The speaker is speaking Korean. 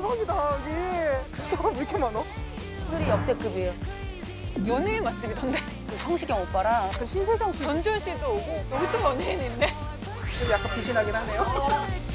대박이다 여기. 사람 왜 이렇게 많아? 우리 역대급이에요. 연예인 맛집이던데. 그 성시경 오빠랑 그 신세경 씨 전주현 씨도 오고 여기 또 연예인인데. 약간 비신하긴 하네요.